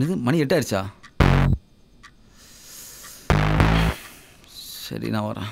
என்னது? மணி எட்டாயிருச்சா சரி நான் வரேன்.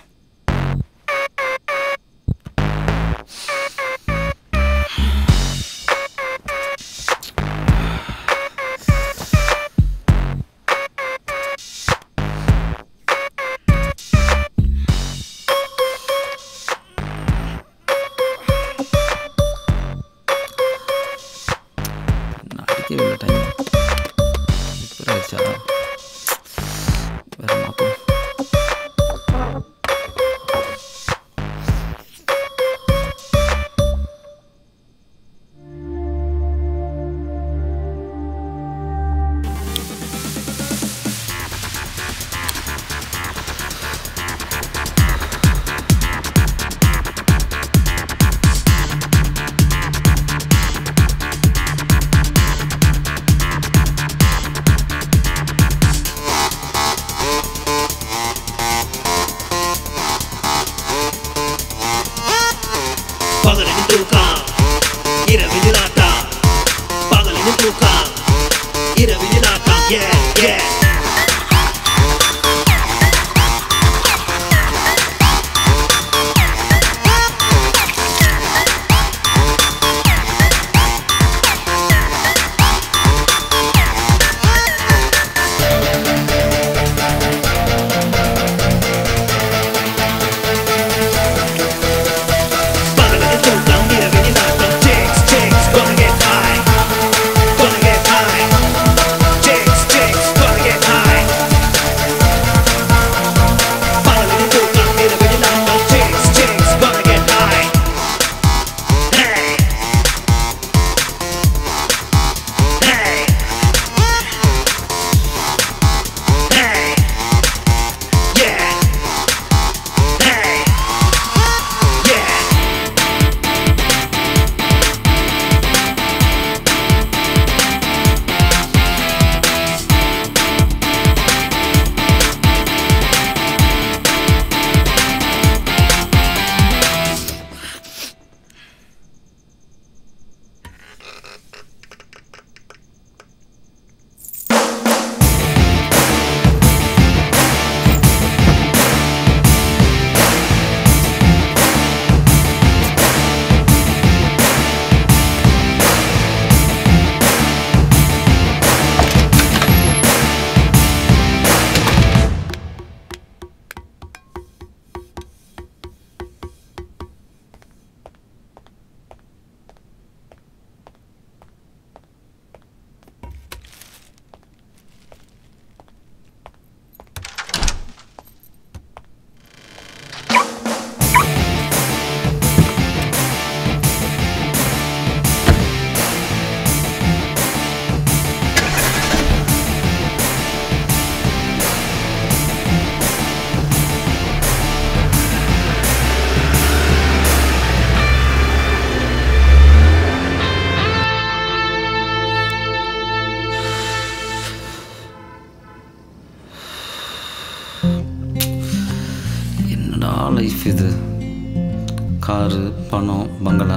பணம் பங்களா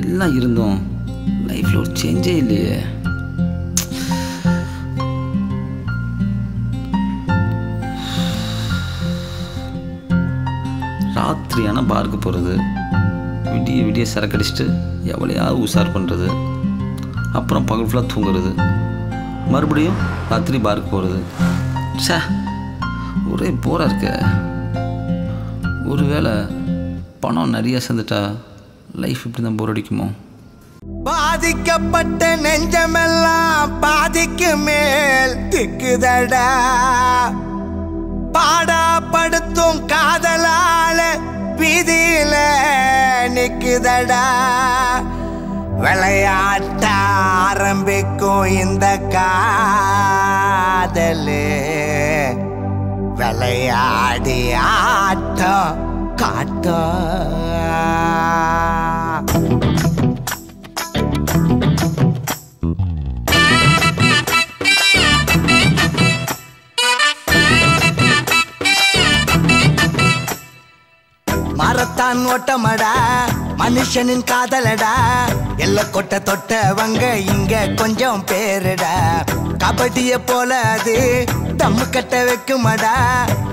எல்லாம் இருந்தோம். லைஃப்பில் ஒரு சேஞ்சே இல்லையே. ராத்திரி ஆனால் பாருக்கு போகிறது விடிய விடிய சரக்கடிச்சிட்டு எவ்வளையாவது உஷார் பண்ணுறது அப்புறம் பகல் ஃபுல்லாக தூங்குறது. மறுபடியும் ராத்திரி பார்க்கு போகிறது சே ஒரே போராக இருக்க. ஒருவேளை பணம் நிறைய சேர்ந்துட்டா லைஃப் இப்படி தான் போர் அடிக்குமோ? பாதிக்கப்பட்ட நெஞ்சமெல்லாம் பாதிக்கு மேல் திக்குதடா. பாடாப்படுத்தும் காதலால வீதியில நிக்குதடா. விளையாட்ட ஆரம்பிக்கும் இந்த காதலு. விளையாடி ஆட்டம் காட்டம் மரத்தான் ஓட்டமடா மனுஷனின் காதலடா. எல்ல கொட்ட தொட்டவங்க இங்க கொஞ்சம் பேருடா. கபடிய போல அது தம்மு கட்ட வைக்குமடா.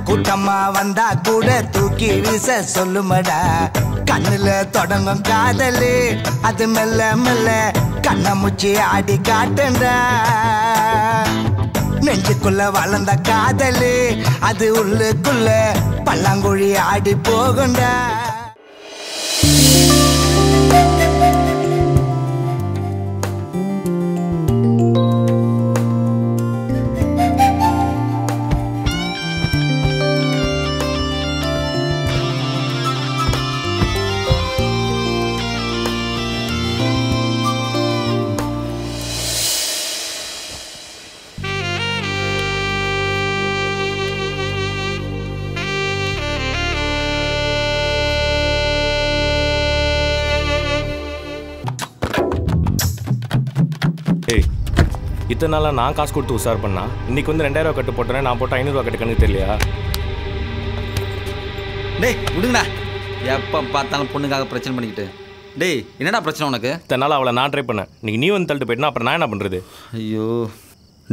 கூட்டமா வந்தா கூட தூக்கி வீச சொல்லுமடா. கண்ணுல தொடங்கும் காதலு அது மெல்ல மெல்ல கண்ண முச்சி ஆடி காட்டுண்டா நெஞ்சுக்குள்ள வளர்ந்த காதலு அது உள்ளுக்குள்ள பல்லாங்குழி ஆடி போகுண்டா இத்தனை நாளாக நான் காசு கொடுத்து உஷார் பண்ணா? இன்னைக்கு வந்து ரெண்டாயிரம் கட்டு போட்டேன் நான் போட்ட ஐநூறுரூவா கட்டு கணக்கு தெரியலையா? டேய் விடுங்கடா. எப்போ பார்த்தாலும் பொண்ணுக்காக பிரச்சனை பண்ணிக்கிட்டு. டேய் என்னடா பிரச்சனை உனக்கு? இத்தனை நாள் அவளை நான் ட்ரை பண்ணேன். இன்னைக்கு நீ வந்து தள்ளிட்டு போயிட்டுனா அப்புறம் நான் என்ன பண்ணுறது ஐயோ.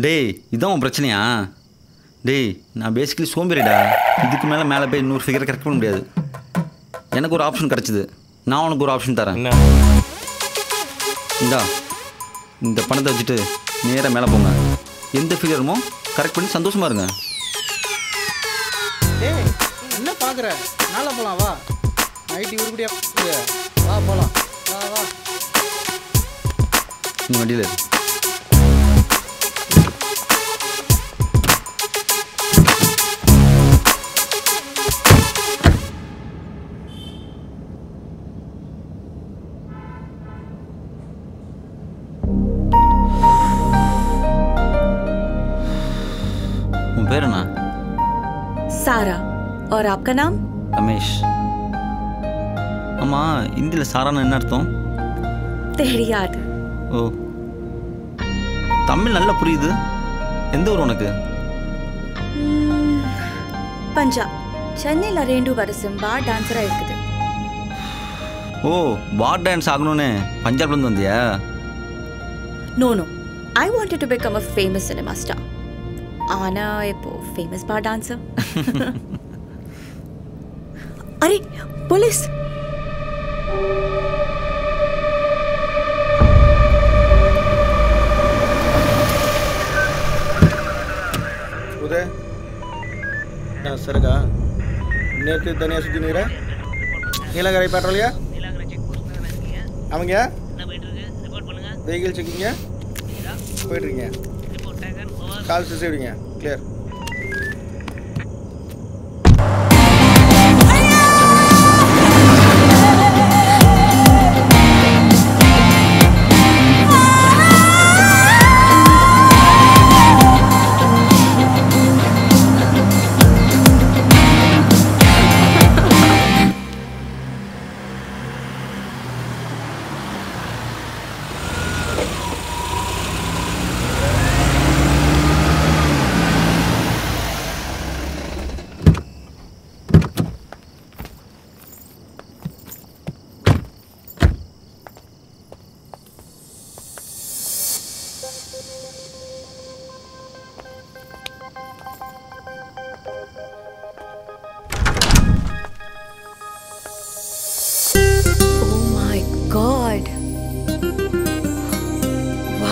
டேய் இதான் உன் பிரச்சனையா? டேய் நான் பேசிக்கலி சோம்பேறிடா. இதுக்கு மேலே மேலே போய் இன்னொரு ஃபிகரை கரெக்ட் பண்ண முடியாது. எனக்கு ஒரு ஆப்ஷன் கிடச்சிது. நான் உனக்கு ஒரு ஆப்ஷன் தரேன். என்ன? இந்தா இந்த பணத்தை வச்சுட்டு நேராக மேலே போங்க. எந்த ஃபிகருமோ கரெக்ட் பண்ணி சந்தோஷமா இருங்க. ஏய் என்ன பார்க்குற மேலே போகலாம் வா. நைட்டு உருப்படியா வா போகலாம் வா வா. நீ வண்டியில் இரு. பேர் என்ன सारा और आपका नाम ரமேஷ் ஆமாம் இந்தியில் சாரான்னு என்ன அர்த்தம் तेरी याद ஓ தமிழ் நல்லா புரியுது எந்த ஊர் உனக்கு பஞ்சாப் சென்னையில் ரெண்டு வருஷம் பார் டான்ஸராக இருக்குது ஓ பார் டான்ஸ் ஆகணும்னு பஞ்சாப்லேருந்து வந்தியா no no I wanted to become a famous cinema star ஆனா இப்போ ஃபேமஸ் பார் டான்ஸர் அரே போலீஸ் உதய என்ன சருகா நேற்று தனியாக சுற்றி நிற்கிற நீலகரை பெட்ரோலியா அவங்க வெஹிக்கிள் செக்கிங்க போயிட்டுருக்கீங்க கால் செய்விடுங்க கிளியர்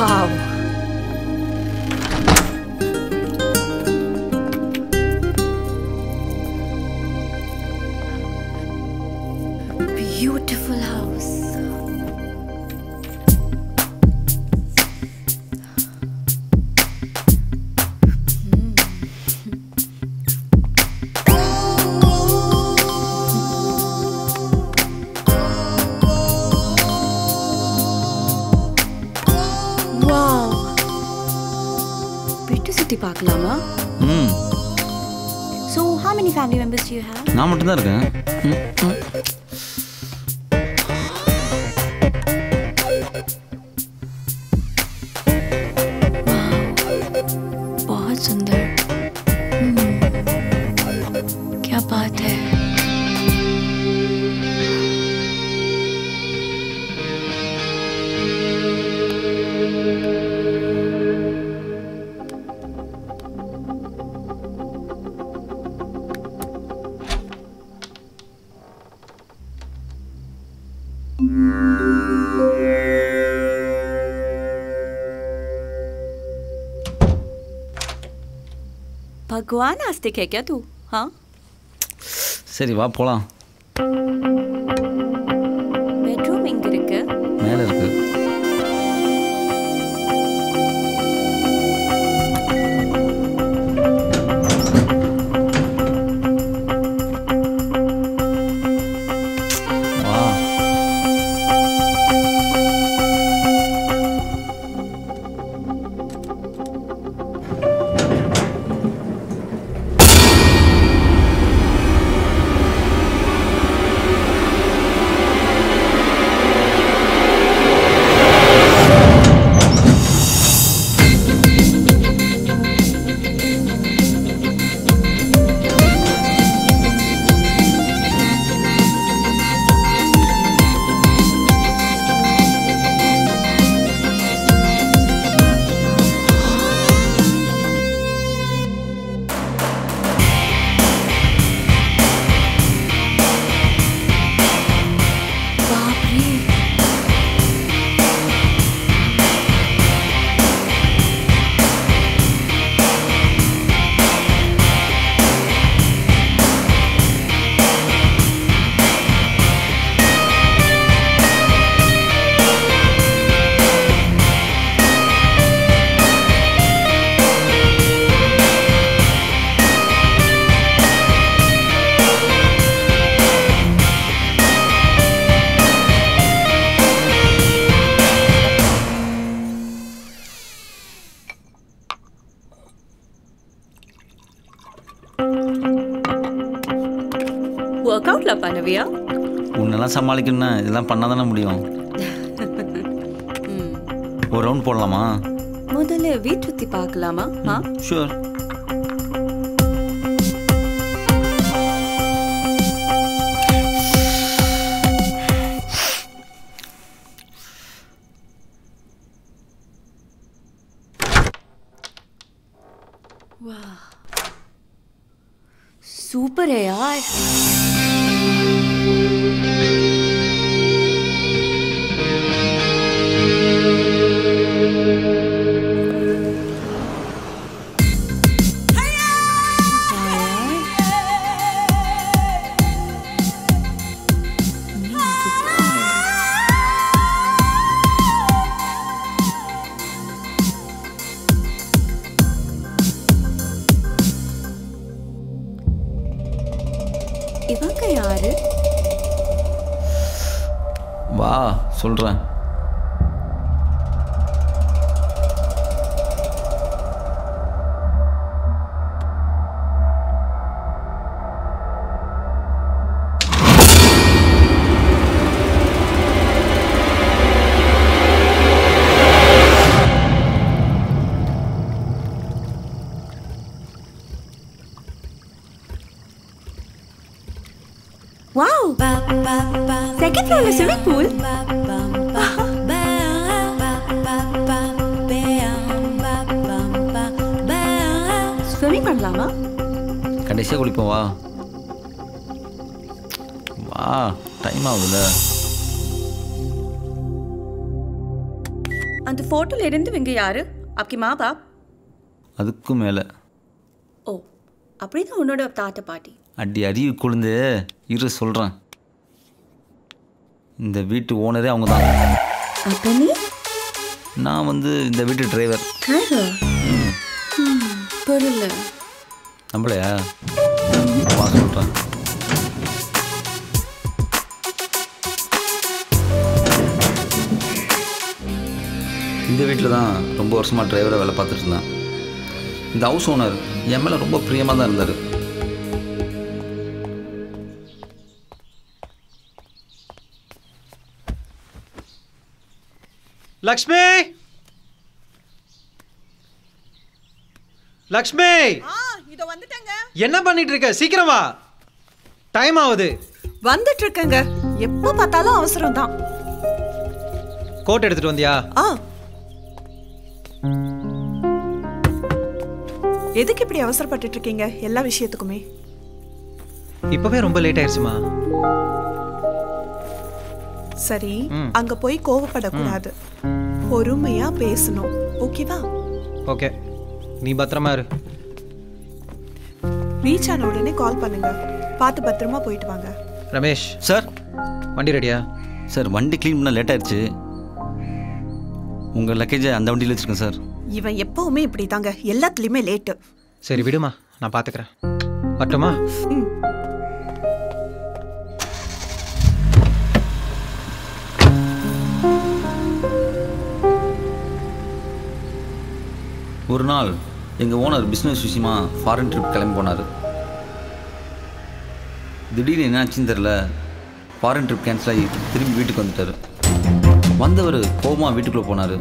Wow. பார்க்கலாமா ம் how many family members do you have? நான் மட்டும்தான் இருக்கேன் भगवान आस्तिक है क्या तू हाँ சரி வா போகலாம் ஒர்க் அவுட்ல பண்ணுவியா? உன்னெல்லாம் சமாளிக்கணும்னா இதெல்லாம் பண்ணால் தானே முடியும் ஒரு ரவுண்ட் போடலாமா? முதல்ல வீட்டு சுத்தி பார்க்கலாமா? ஷூர் வா சொல்கிறேன் Non, mais c'est oui cool. பண்ணலாமா கடைசியாக குளிப்போம் வா வா டைம் ஆகுதுல அந்த ஃபோட்டோல இருந்து இங்க யாரு? அப்படி மா பாப். அதுக்கு மேல. ஓ அப்படிதான் உன்னோட தாத்தா பாட்டி. அடி அடி குழுந்து இரு சொல்றேன். இந்த வீட்டு ஓனரே அவங்க தான் நான் வந்து இந்த வீட்டு டிரைவர் புரியல. நம்மளையா சொல்கிறேன் இந்த வீட்டில் தான் ரொம்ப வருஷமாக டிரைவரை வேலை பார்த்துட்டு இருந்தேன். இந்த ஹவுஸ் ஓனர் என் மேலே ரொம்ப பிரியமாக தான் இருந்தார். லக்ஷ்மி? லக்ஷ்மி? இதோ வந்துட்டேங்க. என்ன பண்ணிட்டு இருக்க சீக்கிரம் வா. டைம் ஆகுது வந்துட்டு இருக்கேங்க எப்ப பார்த்தாலும் அவசரம் தான் கோட் எடுத்துட்டு வந்தியா? ஆ. எதுக்கு இப்படி அவசரப்பட்டுட்டு இருக்கீங்க எல்லா விஷயத்துக்குமே? இப்பவே ரொம்ப லேட் ஆயிடுச்சுமா. சரி. அங்க போய் கோவப்படக்கூடாது. பொறுமையா பேசணும். ஓகேவா? ஓகே. நீ பத்திரமா இரு. ரீச் ஆன உடனே கால் பண்ணுங்க. பார்த்து பத்திரமா போயிட்டு வாங்க. ரமேஷ். சார்? வண்டி ரெடியா? சார் வண்டி க்ளீன் பண்ண லேட் ஆயிடுச்சு. உங்கள் லக்கேஜை அந்த வண்டியில் வச்சுருக்கேன் சார். இவன் எப்பவுமே இப்படி தாங்க எல்லாத்துலயுமே லேட்டு சரி விடுமா. நான் பார்த்துக்கிறேன் பட்டுமா ஒரு நாள் எங்கள் ஓனர் பிஸ்னஸ் விஷயமா ஃபாரின் ட்ரிப் கிளம்பி போனார். திடீர்னு என்னாச்சுன்னு தெரில ஃபாரின் ட்ரிப் கேன்சல் ஆகி திரும்பி வீட்டுக்கு வந்துட்டார். வந்தவர் கோபமாக வீட்டுக்குள்ளே போனார்.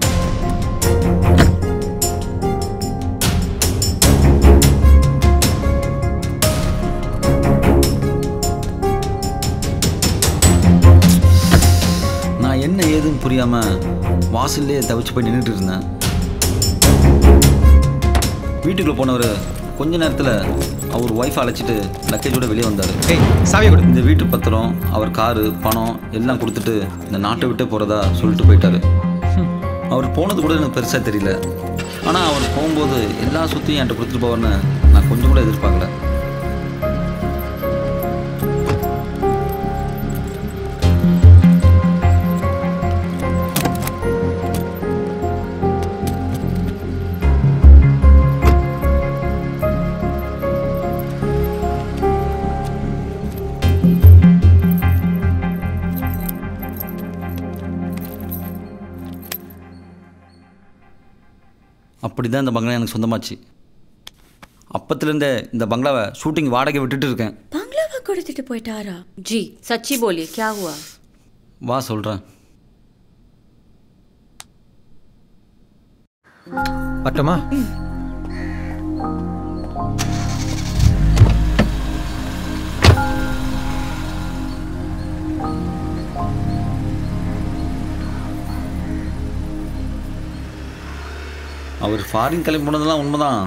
நான் என்ன ஏதுன்னு புரியாமல் வாசல்லே தவிச்சு போய் நின்றுட்டு இருந்தேன். வீட்டுக்குள்ளே போனவர் கொஞ்ச நேரத்தில் அவர் ஒய்ஃப் அழைச்சிட்டு லக்கேஜோட வெளியே வந்தார். ஏய் சாவியை கொடு. இந்த வீட்டு பத்திரம் அவர் காரு பணம் எல்லாம் கொடுத்துட்டு இந்த நாட்டை விட்டே போகிறதா சொல்லிட்டு போயிட்டாரு. அவர் போனது கூட எனக்கு பெருசாக தெரியல. ஆனால் அவர் போகும்போது எல்லா சொத்தையும் என்கிட்ட கொடுத்துட்டு போவார்னு நான் கொஞ்சம் கூட எதிர்பார்க்கல. தான் இந்த பங்களா எனக்கு சொந்தமாச்சு. அப்பத்துலேருந்தே இந்த பங்களாவை ஷூட்டிங் வாடகை விட்டுட்டு இருக்கேன். பங்களாவை கொடுத்துட்டு போயிட்டாரா? ஜி சச்சி போலி கியா ஹுவா வா சொல்கிறேன் பட்டமா அவர் ஃபாரின் கிளம்பி போனதெல்லாம் உண்மைதான்.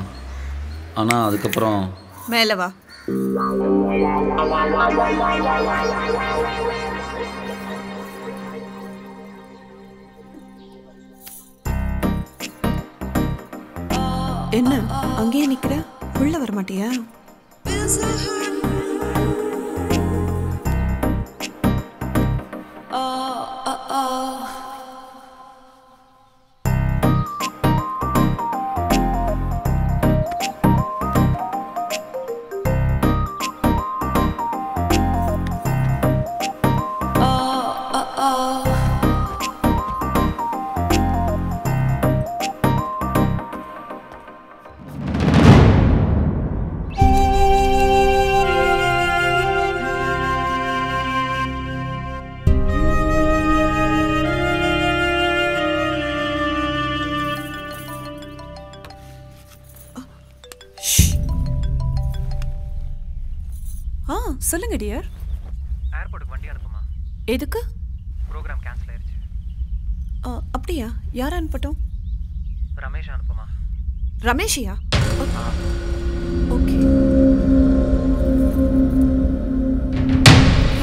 ஆனால் அதுக்கப்புறம் மேல வா. என்ன அங்கேயே நிக்கிற? உள்ள வர மாட்டியா சொல்லுங்க டியர் ஏர்போர்ட்டுக்கு வண்டி அனுப்புமா? எதுக்கு? ப்ரோக்ராம் கேன்சல் ஆயிருச்சு. ஆ, அப்படியா? யார் அனுப்பட்டும்? ரமேஷ் அனுப்புமா? ரமேஷியா? ஓகே.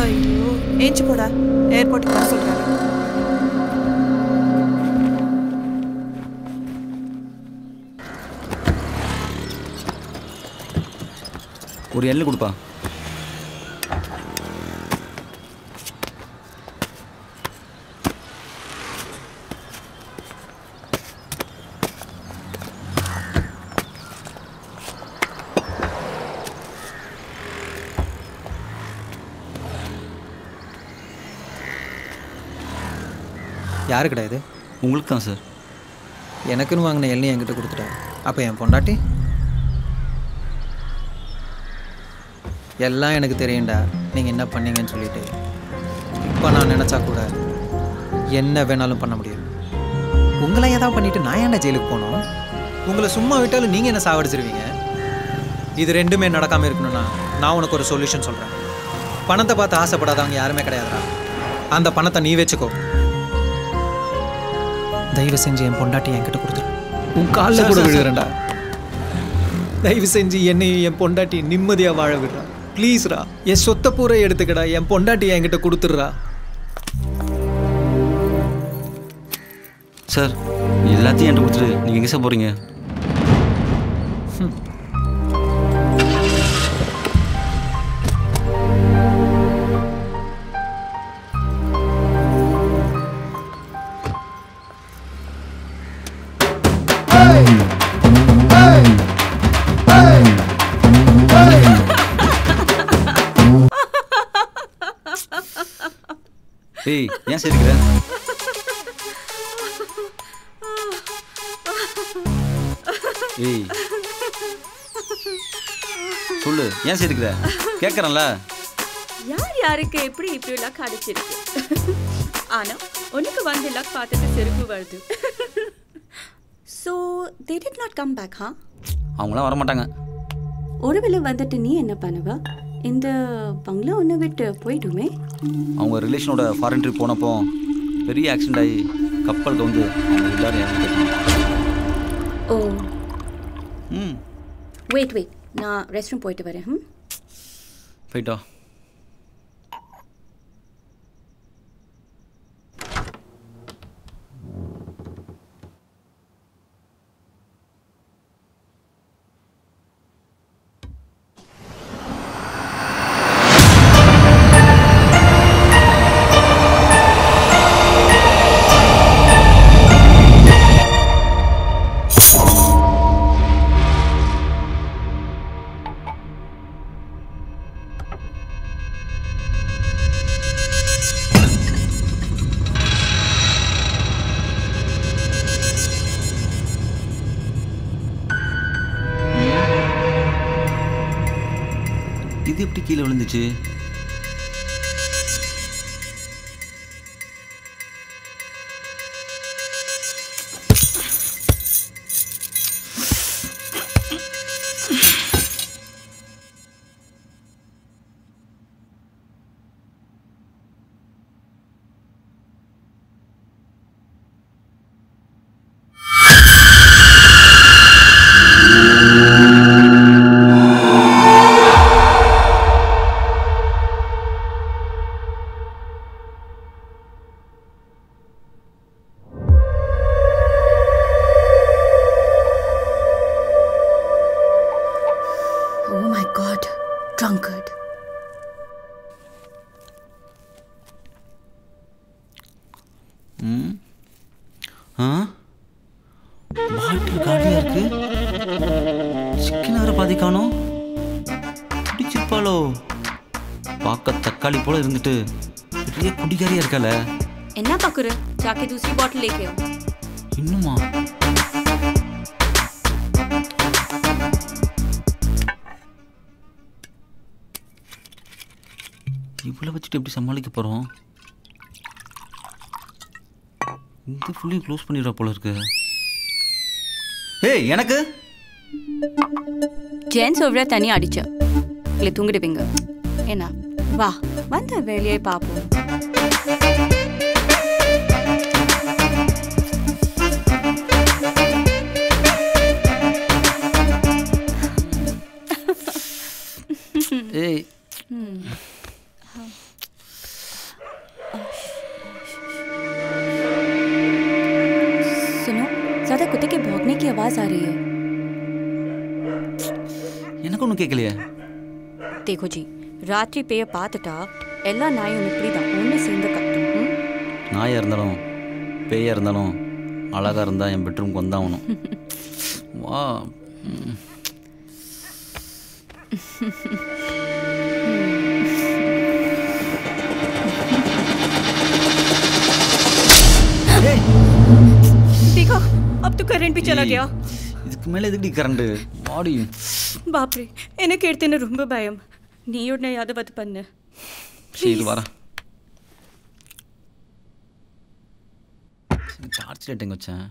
ஐயோ ஏஞ்சி போடா. ஏர்போர்ட்டுக்கு வர சொல்றாரு. ஒரு எள்ளு கொடுப்பா. யாரு கிடையாது உங்களுக்கு தான் சார் எனக்குன்னு வாங்கின எண்ணெய் என்கிட்ட கொடுத்துட்டா. அப்போ என் பொண்டாட்டி? எல்லாம் எனக்கு தெரியும்டா. நீங்கள் என்ன பண்ணீங்கன்னு சொல்லிட்டு. இப்போ நான் நினச்சா கூட என்ன வேணாலும் பண்ண முடியும். உங்களை ஏதாவது பண்ணிவிட்டு நான் ஏன்டா ஜெயிலுக்கு போகணும் உங்களை சும்மா விட்டாலும் நீங்கள் என்ன சாவடிச்சிருவீங்க? இது ரெண்டுமே நடக்காமல் இருக்கணும்னா நான் உனக்கு ஒரு சொல்யூஷன் சொல்கிறேன் பணத்தை பார்த்து ஆசைப்படாதவங்க யாருமே கிடையாதுடா. அந்த பணத்தை நீ வச்சுக்கோ. தயவு செஞ்சு என் பொண்டாட்டி என்கிட்ட கொடுத்துரு. உன் காலில் கூட விழுகிறேன்டா. தயவு செஞ்சு என்னையும் என் பொண்டாட்டி நிம்மதியாக வாழ விடுறா. ப்ளீஸ்ரா என் சொத்த பூரை எடுத்துக்கடா. என் பொண்டாட்டி என்கிட்ட கொடுத்துட்றா. சார் எல்லாத்தையும் என்கிட்ட கொடுத்துட்டு நீங்கள் எங்கே சார் போகிறீங்க ஏய் ஏன் சிரிக்கிற? ஏய் சொல்லு ஏன் சிரிக்கிற? கேட்குறேன்ல யார் யாருக்கு எப்படி இப்படி லக் அடிச்சிருக்கு? ஆனா உனக்கு வந்து லக் பார்த்துட்டு சிரிப்பு வருது. So they did not come back ஹா அவங்களாம் வர மாட்டாங்க ஒருவேளை வந்துட்டு நீ என்ன பண்ணுவ? இந்த பங்களா ஒன்று விட்டு போயிடுமே. அவங்க ரிலேஷனோட ஃபாரின் ட்ரிப் போனப்போ பெரிய ஆக்சிடென்ட் ஆகி கப்பல் கவுந்து அவங்க எல்லாரும். ஓ. ம். வெயிட் வெயிட் நான் ரெஸ்ட் ரூம் போயிட்டு வரேன். ம். போயிட்டோ எப்படி அப்புறம் போகிறோம் இந்த ஃபுல்லையும் க்ளோஸ் பண்ணிடுற போல இருக்கு. ஏய் எனக்கு? ஜென்ஸ் ஒவ்வொரு தனி அடிச்ச. இல்லை தூங்கிடுவீங்க. என்ன வா வந்த வேலையை பார்ப்போம். देखो जी ராத்திரி பேய பார்த்துட்டா எல்லா நாயும் இப்படி தான் ஒன்று சேர்ந்து கட்டும் ம்? நாயாக இருந்தாலும் பேயாக இருந்தாலும் அழகாக இருந்தால் என் பெட்ரூம்க்கு வந்தாகணும் வா ம். देखो अब तो करंट भी चला गया இதுக்கு மேலே எதுக்கு கரண்ட்டு பாடி பாப்ரே எனக்கு எடுத்துன்னு ரொம்ப பயம் நீயோட யாவது பார்த்து பண்ணு. சரி வரேன். சார்ஜ் லைட் எங்கே வச்சேன்?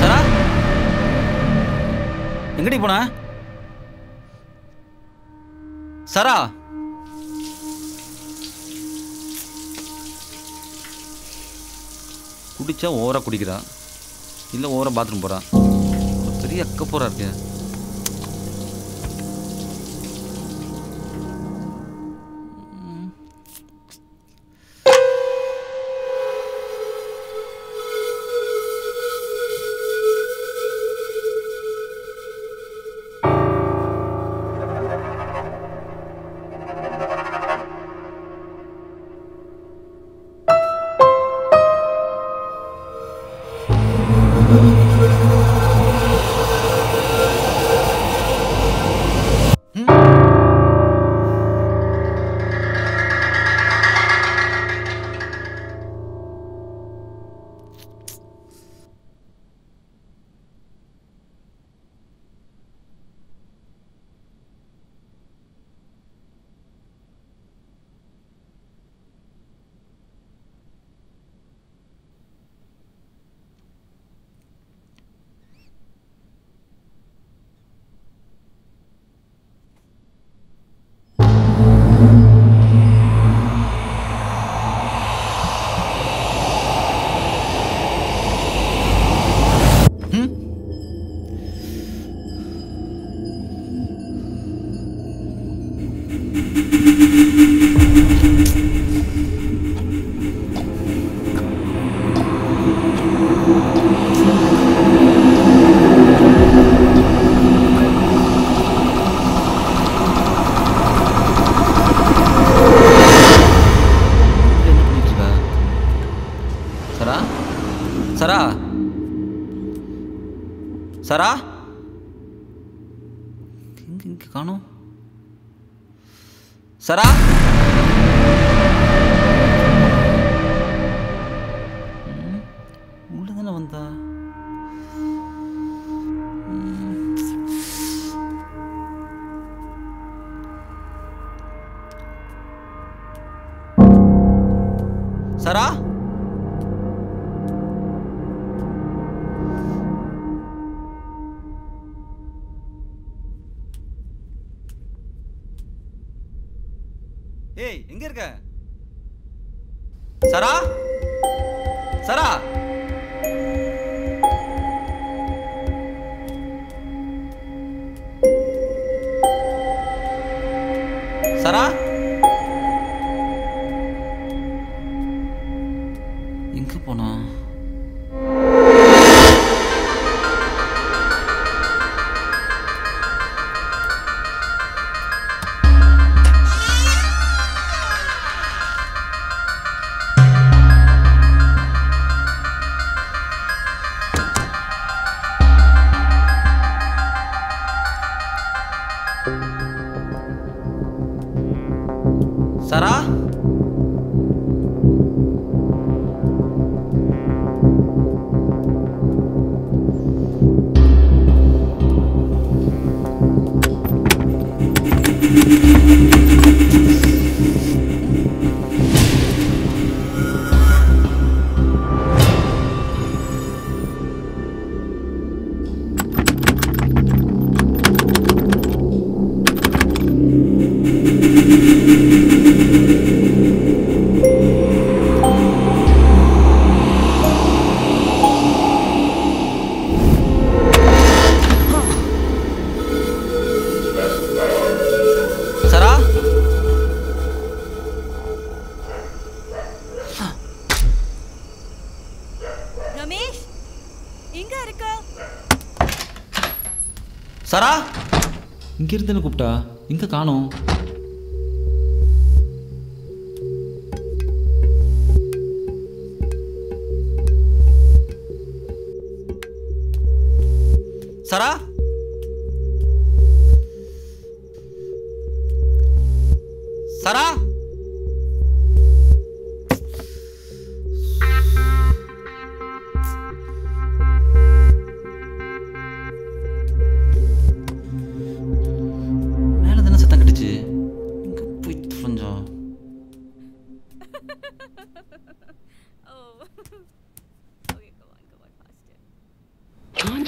சரா? எங்கடி போன? சரா? குடிச்சா ஓவரா குடிக்கிறா. இல்லை ஓவரா பாத்ரூம் போறா. ஒரு பெரிய அக்க சரா? எங்க இங்க காணும்? சரா? இங்க இருந்து கூப்பிட்டா இங்க காணோம்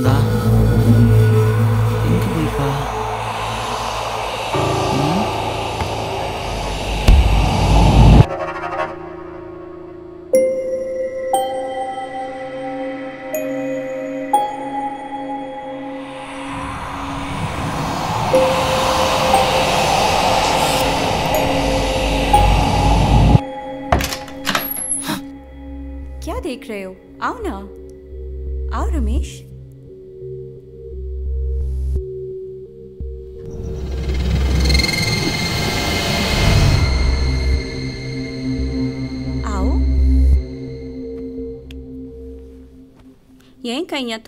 தானே படம் பார்த்துட்டு இருந்தா எங்க போயிருப்பா ம்?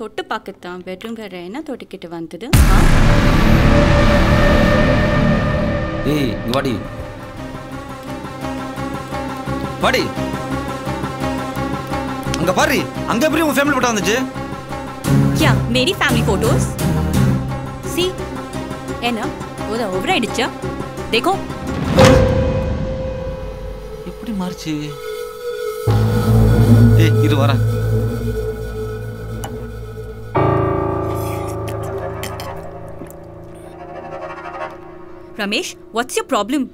தொட்டு ತೊಟ್ಟು பெட்ரூம் ಬೆಡ್ರೂಮ್ಗೆ ರೇನ ತೊಟ್ಟಿಕಿಟ್ಟು ಬಂತದು ஏய் வாடி. வாடி. அங்க பாரு அங்க எப்படி உன் ஃபேமிலி போட்டோ வந்துச்சு? யா மேரி ஃபேமிலி போட்டோஸ் சி என்ன ஒரு ஓவர் ஆயிடுச்சா? தேக்கோ எப்படி மாறுச்சு? ஏய் இரு வரேன். ரமேஷ் வாட்ஸ் your ப்ராப்ளம்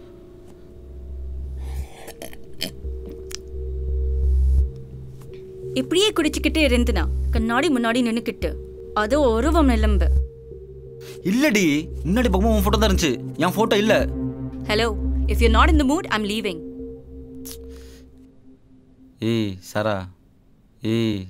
இப்படியே குடிச்சுக்கிட்டு இருந்துனா கண்ணாடி முன்னாடி நின்னுக்கிட்டு அது உருவம் நிலம்பு. இல்லடி முன்னாடி பக்கமா உன் போட்டோ தான் இருந்துச்சு. என் ஃபோட்டோ இல்ல. Hello if you not in the mood I am leaving ஏய் சாரா. ஏய்.